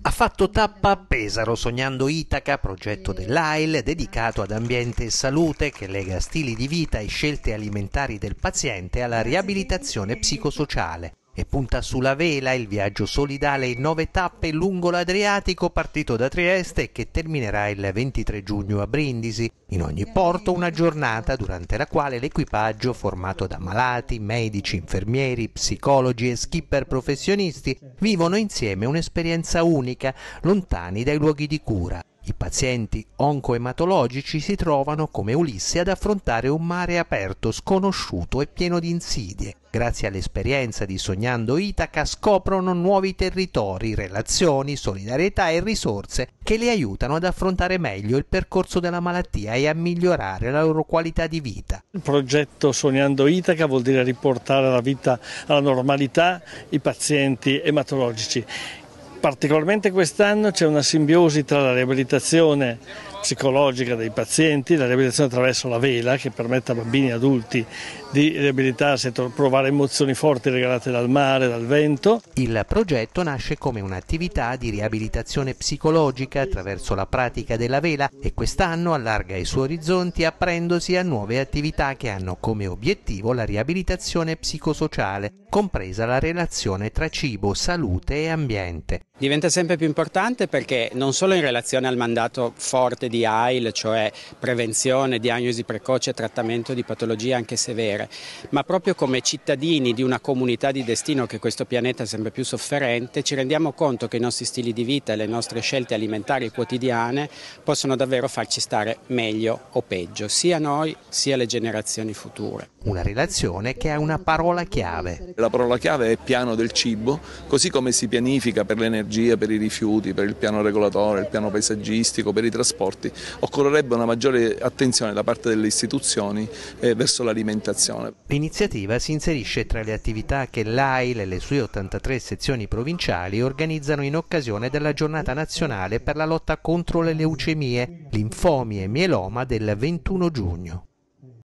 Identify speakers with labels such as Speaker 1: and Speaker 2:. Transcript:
Speaker 1: Ha fatto tappa a Pesaro sognando Itaca, progetto dell'AIL dedicato ad ambiente e salute che lega stili di vita e scelte alimentari del paziente alla riabilitazione psicosociale e punta sulla vela il viaggio solidale in nove tappe lungo l'Adriatico partito da Trieste e che terminerà il 23 giugno a Brindisi. In ogni porto una giornata durante la quale l'equipaggio, formato da malati, medici, infermieri, psicologi e skipper professionisti, vivono insieme un'esperienza unica, lontani dai luoghi di cura. I pazienti oncoematologici si trovano come Ulisse ad affrontare un mare aperto, sconosciuto e pieno di insidie. Grazie all'esperienza di Sognando Itaca scoprono nuovi territori, relazioni, solidarietà e risorse che li aiutano ad affrontare meglio il percorso della malattia e a migliorare la loro qualità di vita.
Speaker 2: Il progetto Sognando Itaca vuol dire riportare alla vita, alla normalità i pazienti ematologici Particolarmente quest'anno c'è una simbiosi tra la riabilitazione psicologica dei pazienti, la riabilitazione attraverso la vela che permette a bambini e adulti di riabilitarsi e provare emozioni forti regalate dal mare, dal vento.
Speaker 1: Il progetto nasce come un'attività di riabilitazione psicologica attraverso la pratica della vela e quest'anno allarga i suoi orizzonti aprendosi a nuove attività che hanno come obiettivo la riabilitazione psicosociale, compresa la relazione tra cibo, salute e ambiente.
Speaker 3: Diventa sempre più importante perché non solo in relazione al mandato forte di AIL, cioè prevenzione, diagnosi precoce e trattamento di patologie anche severe, ma proprio come cittadini di una comunità di destino che questo pianeta è sempre più sofferente, ci rendiamo conto che i nostri stili di vita e le nostre scelte alimentari quotidiane possono davvero farci stare meglio o peggio, sia noi sia le generazioni future.
Speaker 1: Una relazione che ha una parola chiave.
Speaker 4: La parola chiave è piano del cibo, così come si pianifica per l'energia energia, per i rifiuti, per il piano regolatore, il piano paesaggistico, per i trasporti, occorrerebbe una maggiore attenzione da parte delle istituzioni eh, verso l'alimentazione.
Speaker 1: L'iniziativa si inserisce tra le attività che l'AIL e le sue 83 sezioni provinciali organizzano in occasione della giornata nazionale per la lotta contro le leucemie, linfomi e mieloma del 21 giugno.